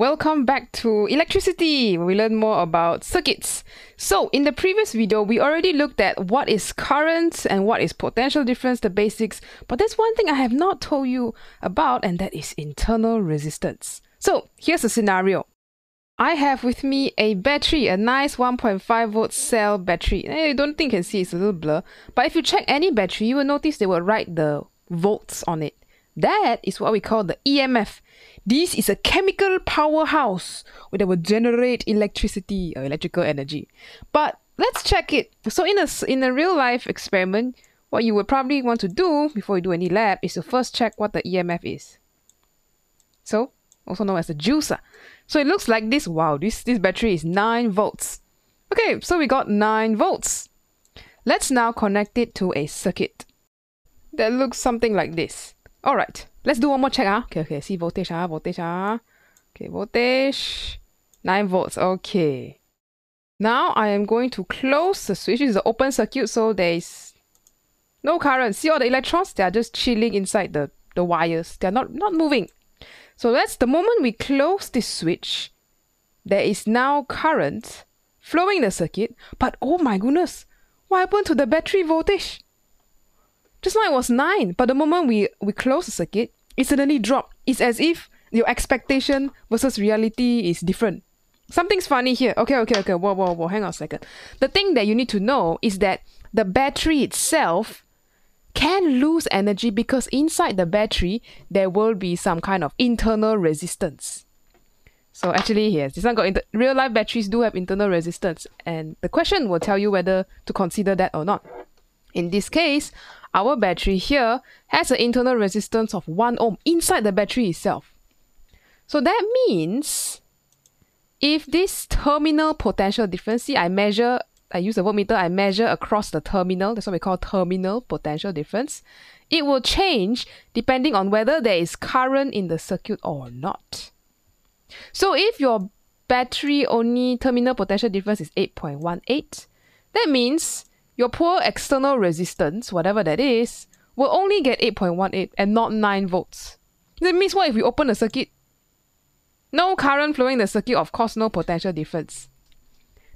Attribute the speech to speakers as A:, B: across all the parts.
A: Welcome back to electricity, where we learn more about circuits. So, in the previous video, we already looked at what is current and what is potential difference, the basics. But there's one thing I have not told you about, and that is internal resistance. So, here's a scenario. I have with me a battery, a nice 1.5 volt cell battery. Eh, I don't think you can see, it's a little blur. But if you check any battery, you will notice they will write the volts on it. That is what we call the EMF. This is a chemical powerhouse that will generate electricity or electrical energy. But let's check it. So in a, in a real life experiment, what you would probably want to do before you do any lab is to first check what the EMF is. So, also known as a juicer. So it looks like this. Wow, this, this battery is 9 volts. Okay, so we got 9 volts. Let's now connect it to a circuit that looks something like this. Alright, let's do one more check. Ah. Okay, okay, see voltage, ah, voltage. Ah. Okay, voltage. 9 volts, okay. Now I am going to close the switch. Is an open circuit, so there is no current. See all the electrons? They are just chilling inside the, the wires. They are not, not moving. So that's the moment we close this switch, there is now current flowing the circuit. But oh my goodness, what happened to the battery voltage? Just now it was 9, but the moment we, we close the circuit, it suddenly dropped. It's as if your expectation versus reality is different. Something's funny here. Okay, okay, okay. Whoa, whoa, whoa. Hang on a second. The thing that you need to know is that the battery itself can lose energy because inside the battery there will be some kind of internal resistance. So actually, yes, this one got inter- real life batteries do have internal resistance, and the question will tell you whether to consider that or not. In this case, our battery here has an internal resistance of 1 ohm inside the battery itself. So that means if this terminal potential difference, see I measure, I use a voltmeter, I measure across the terminal, that's what we call terminal potential difference, it will change depending on whether there is current in the circuit or not. So if your battery only terminal potential difference is 8.18, that means your poor external resistance, whatever that is, will only get 8.18 and not 9 volts. That means what if we open the circuit? No current flowing in the circuit, of course, no potential difference.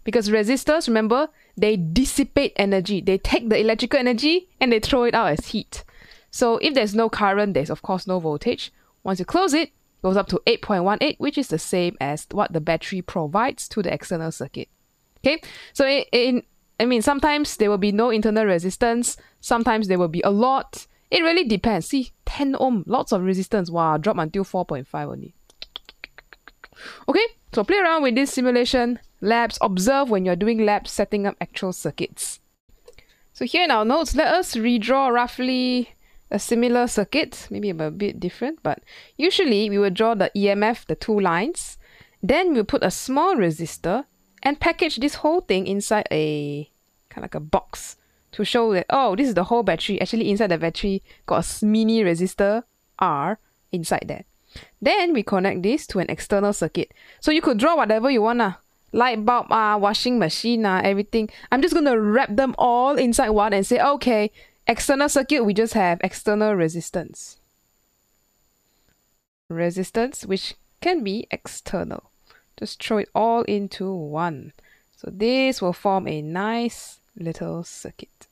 A: Because resistors, remember, they dissipate energy. They take the electrical energy and they throw it out as heat. So if there's no current, there's of course no voltage. Once you close it, it goes up to 8.18, which is the same as what the battery provides to the external circuit. Okay, so in, I mean, sometimes there will be no internal resistance, sometimes there will be a lot. It really depends. See, 10 ohm, lots of resistance. Wow, drop until 4.5 only. Okay, so play around with this simulation, labs, observe when you're doing labs setting up actual circuits. So here in our notes, let us redraw roughly a similar circuit, maybe a bit different, but usually we will draw the EMF, the two lines. Then we'll put a small resistor and package this whole thing inside a kind of like a box to show that oh this is the whole battery. Actually inside the battery got a mini resistor R inside there. Then we connect this to an external circuit. So you could draw whatever you want uh, light bulb uh, washing machine uh, everything. I'm just gonna wrap them all inside one and say okay external circuit we just have external resistance. Resistance which can be external just throw it all into one. So this will form a nice little circuit.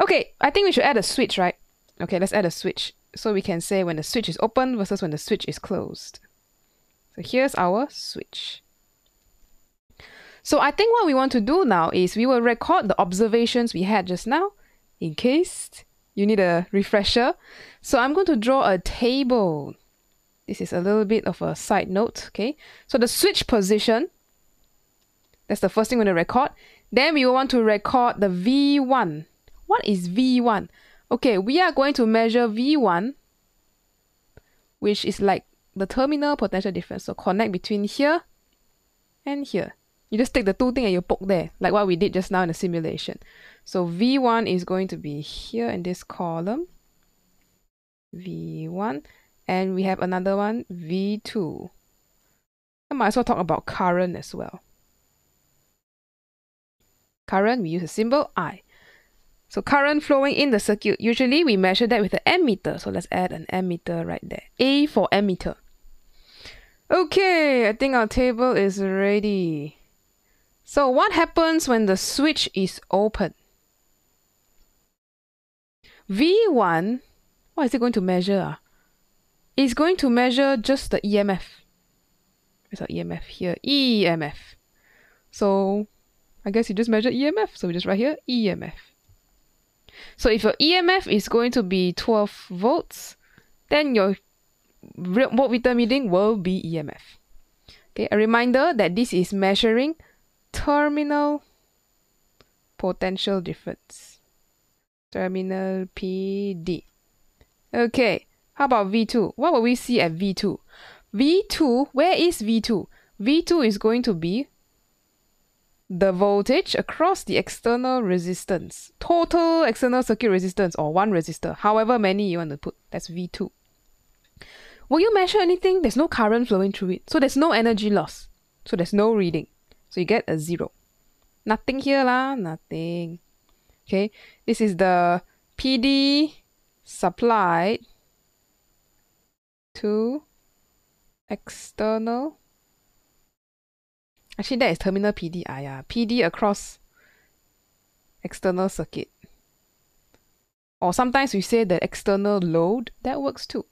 A: Okay, I think we should add a switch, right? Okay, let's add a switch. So we can say when the switch is open versus when the switch is closed. So here's our switch. So I think what we want to do now is we will record the observations we had just now in case you need a refresher. So I'm going to draw a table this is a little bit of a side note, okay? So the switch position, that's the first thing we're going to record. Then we want to record the V1. What is V1? Okay, we are going to measure V1, which is like the terminal potential difference. So connect between here and here. You just take the two things and you poke there, like what we did just now in the simulation. So V1 is going to be here in this column. V1 and we have another one, V2. I might as well talk about current as well. Current, we use a symbol I. So current flowing in the circuit, usually we measure that with an ammeter. So let's add an ammeter right there. A for ammeter. Okay, I think our table is ready. So what happens when the switch is open? V1, what is it going to measure? Ah? It's going to measure just the EMF. Where's our EMF here? EMF. So I guess you just measure EMF. So we just write here EMF. So if your EMF is going to be 12 volts, then your voltmeter reading will be EMF. Okay, a reminder that this is measuring terminal potential difference. Terminal PD. Okay, how about V2? What will we see at V2? V2, where is V2? V2 is going to be the voltage across the external resistance. Total external circuit resistance or one resistor, however many you want to put. That's V2. Will you measure anything? There's no current flowing through it. So there's no energy loss. So there's no reading. So you get a zero. Nothing here lah, nothing. Okay, this is the PD supplied to external Actually, that is terminal PD. Ah, yeah. PD across external circuit. Or sometimes we say the external load. That works too.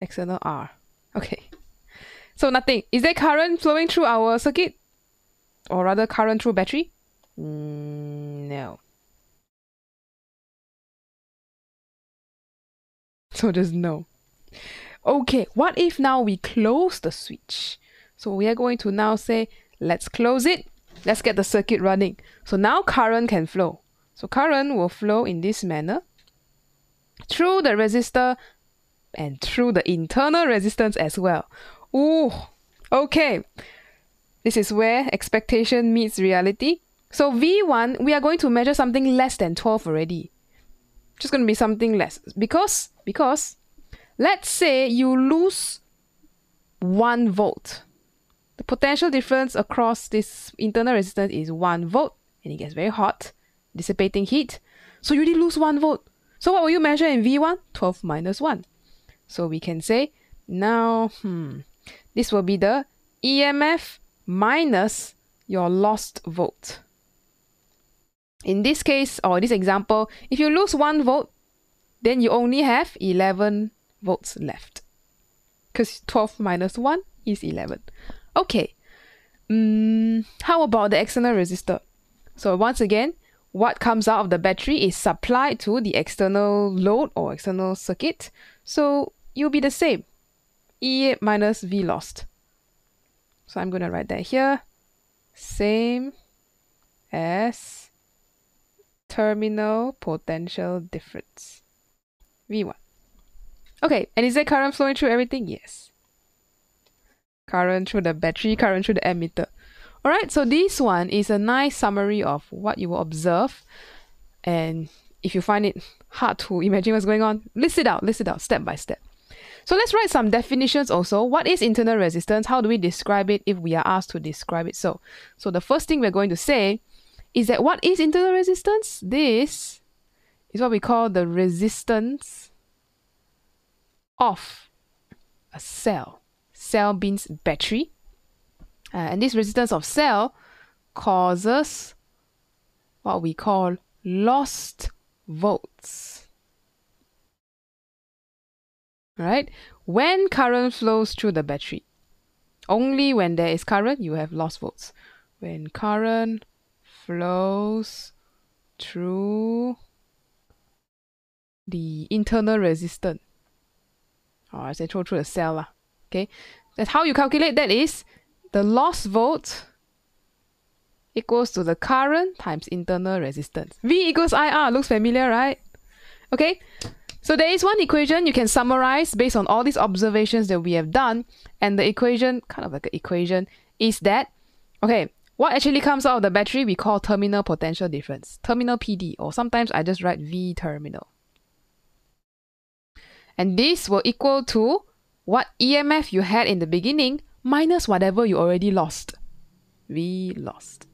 A: External R. Okay. So nothing. Is there current flowing through our circuit? Or rather current through battery? Mm, no. So just no. Okay, what if now we close the switch? So we are going to now say, let's close it. Let's get the circuit running. So now current can flow. So current will flow in this manner through the resistor and through the internal resistance as well. Ooh, okay. This is where expectation meets reality. So V1, we are going to measure something less than 12 already. Just going to be something less. Because, because, let's say you lose 1 volt. The potential difference across this internal resistance is 1 volt and it gets very hot, dissipating heat. So you already lose 1 volt. So what will you measure in V1? 12 minus 1. So we can say now, hmm, this will be the EMF minus your lost volt. In this case, or this example, if you lose 1 volt, then you only have 11 volts left. Because 12 minus 1 is 11. Okay. Mm, how about the external resistor? So once again, what comes out of the battery is supplied to the external load or external circuit. So you'll be the same. E minus V lost. So I'm going to write that here. Same as terminal potential difference. V1. Okay, and is there current flowing through everything? Yes current through the battery, current through the ammeter. Alright, so this one is a nice summary of what you will observe. And if you find it hard to imagine what's going on, list it out, list it out step by step. So let's write some definitions also. What is internal resistance? How do we describe it if we are asked to describe it so? So the first thing we're going to say is that what is internal resistance? This is what we call the resistance of a cell cell means battery. Uh, and this resistance of cell causes what we call lost volts. Right? When current flows through the battery, only when there is current, you have lost volts. When current flows through the internal resistance, or I say through, through the cell, lah. Okay, that's how you calculate that is the lost volt equals to the current times internal resistance. V equals IR. Looks familiar, right? Okay, so there is one equation you can summarize based on all these observations that we have done. And the equation, kind of like an equation, is that, okay, what actually comes out of the battery we call terminal potential difference, terminal PD, or sometimes I just write V terminal. And this will equal to what EMF you had in the beginning minus whatever you already lost. We lost.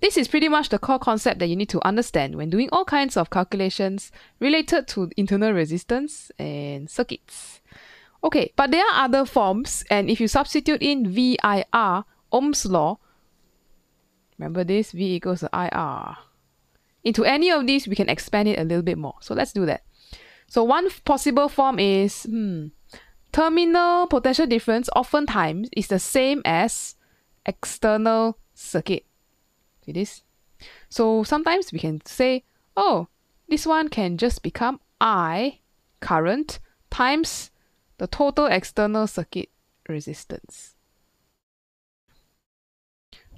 A: This is pretty much the core concept that you need to understand when doing all kinds of calculations related to internal resistance and circuits. Okay, but there are other forms, and if you substitute in VIR, Ohm's law, remember this, V equals IR. Into any of these, we can expand it a little bit more. So let's do that. So one possible form is, hmm, terminal potential difference oftentimes is the same as external circuit. See this? So sometimes we can say, oh, this one can just become I current times the total external circuit resistance.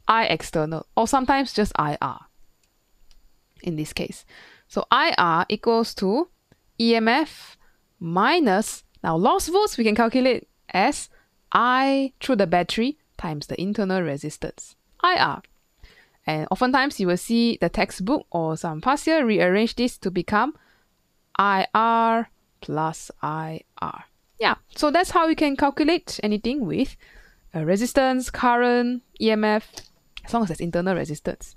A: I external, or sometimes just IR in this case. So IR equals to EMF minus, now lost volts we can calculate as I through the battery times the internal resistance, IR. And oftentimes you will see the textbook or some past year rearrange this to become IR plus IR. Yeah, so that's how you can calculate anything with a resistance, current, EMF, as long as there's internal resistance.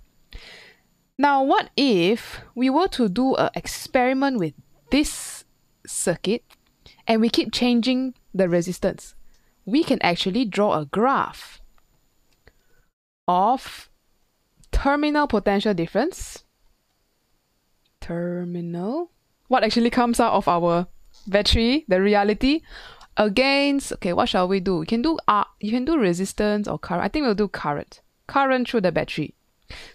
A: Now, what if we were to do an experiment with this circuit and we keep changing the resistance? We can actually draw a graph of terminal potential difference. Terminal. What actually comes out of our battery, the reality, against okay, what shall we do? You can do uh, you can do resistance or current. I think we'll do current. Current through the battery.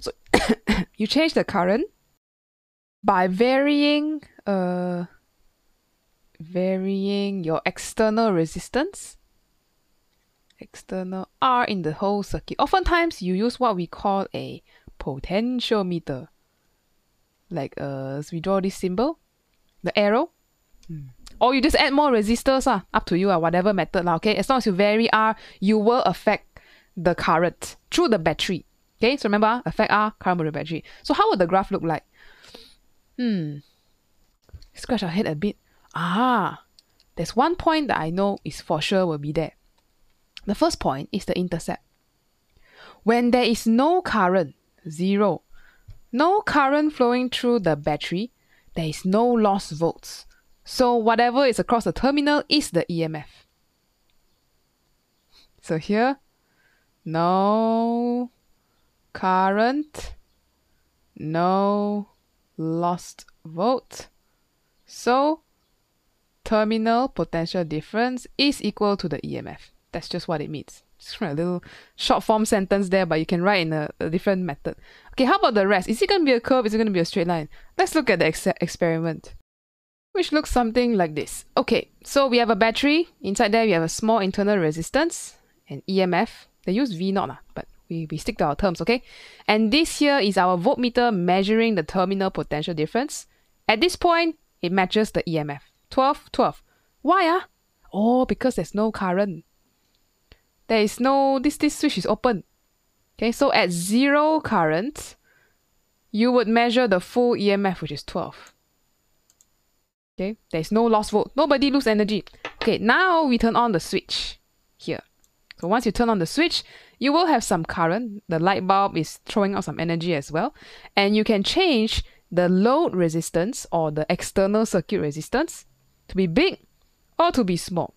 A: So you change the current by varying uh varying your external resistance external R in the whole circuit. Oftentimes you use what we call a potentiometer. Like uh, we draw this symbol, the arrow. Mm. Or you just add more resistors, uh, up to you, uh, whatever method. Uh, okay, as long as you vary R, you will affect the current through the battery. Okay, so remember, affect R, current through the battery. So how would the graph look like? Hmm. Scratch our head a bit. Ah, there's one point that I know is for sure will be there. The first point is the intercept. When there is no current, zero, no current flowing through the battery, there is no lost volts. So whatever is across the terminal is the EMF. So here, no current, no lost volt. So terminal potential difference is equal to the EMF. That's just what it means. Just a little short form sentence there, but you can write in a, a different method. Okay, how about the rest? Is it going to be a curve? Is it going to be a straight line? Let's look at the ex experiment, which looks something like this. Okay, so we have a battery. Inside there, we have a small internal resistance and EMF. They use V naught, ah, but we, we stick to our terms, okay? And this here is our voltmeter measuring the terminal potential difference. At this point, it matches the EMF. 12, 12. Why? Ah? Oh, because there's no current there is no, this, this switch is open. Okay, so at zero current, you would measure the full EMF, which is 12. Okay, there's no loss volt. Nobody lose energy. Okay, now we turn on the switch here. So once you turn on the switch, you will have some current. The light bulb is throwing out some energy as well. And you can change the load resistance or the external circuit resistance to be big or to be small.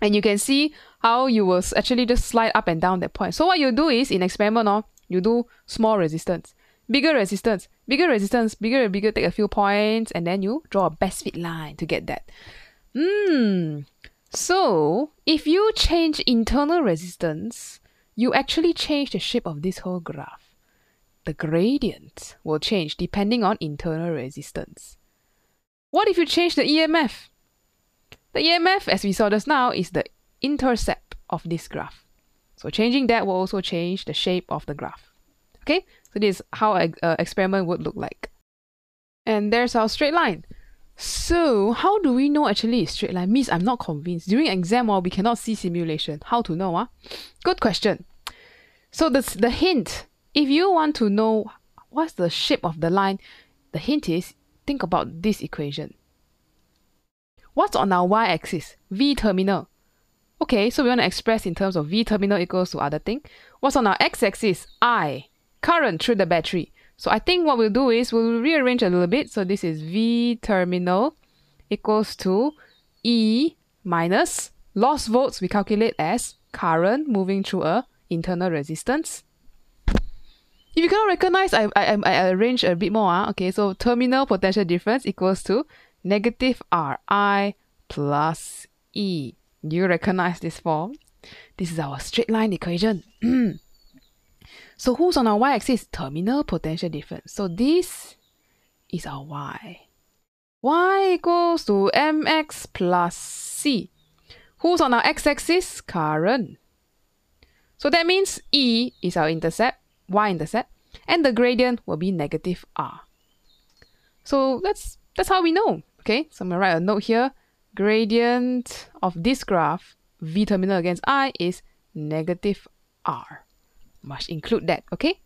A: And you can see how you will actually just slide up and down that point. So what you do is in experiment, oh, you do small resistance, bigger resistance, bigger resistance, bigger and bigger, take a few points, and then you draw a best fit line to get that. Hmm. So if you change internal resistance, you actually change the shape of this whole graph. The gradient will change depending on internal resistance. What if you change the EMF? The EMF, as we saw just now, is the intercept of this graph. So changing that will also change the shape of the graph. Okay, so this is how an experiment would look like. And there's our straight line. So how do we know actually it's straight line? Means I'm not convinced. During exam, or we cannot see simulation. How to know? Huh? Good question. So the, the hint, if you want to know what's the shape of the line, the hint is think about this equation. What's on our y-axis? V terminal. Okay, so we want to express in terms of V terminal equals to other thing. What's on our x-axis? I, current through the battery. So I think what we'll do is we'll rearrange a little bit. So this is V terminal equals to E minus lost volts we calculate as current moving through a internal resistance. If you cannot recognize, I, I, I arrange a bit more. Uh. Okay, so terminal potential difference equals to negative Ri plus E. You recognize this form? This is our straight line equation. so who's on our y-axis? Terminal potential difference. So this is our y. y equals to mx plus c. Who's on our x-axis? Current. So that means E is our intercept, y-intercept, and the gradient will be negative r. So that's that's how we know. Okay, so I'm gonna write a note here. Gradient of this graph, V terminal against I, is negative r. Must include that, okay?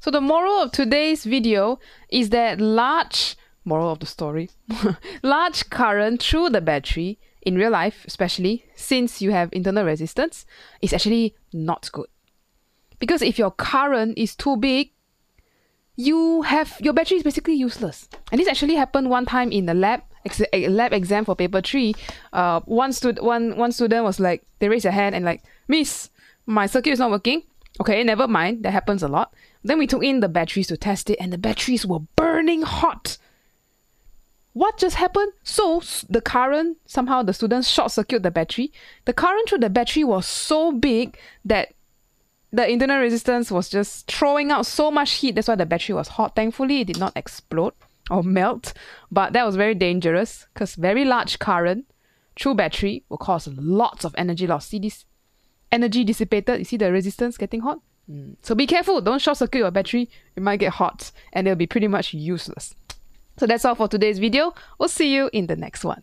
A: So the moral of today's video is that large moral of the story large current through the battery in real life especially since you have internal resistance is actually not good because if your current is too big you have your battery is basically useless. And this actually happened one time in the lab ex- lab exam for paper 3 uh one stud one one student was like they raised their hand and like miss my circuit is not working. Okay never mind that happens a lot. Then we took in the batteries to test it and the batteries were burning hot. What just happened? So the current, somehow the students short circuit the battery. The current through the battery was so big that the internal resistance was just throwing out so much heat. That's why the battery was hot. Thankfully, it did not explode or melt, but that was very dangerous because very large current through battery will cause lots of energy loss. See this energy dissipated? You see the resistance getting hot? Mm. So be careful. Don't short circuit your battery. It might get hot and it'll be pretty much useless. So that's all for today's video. We'll see you in the next one.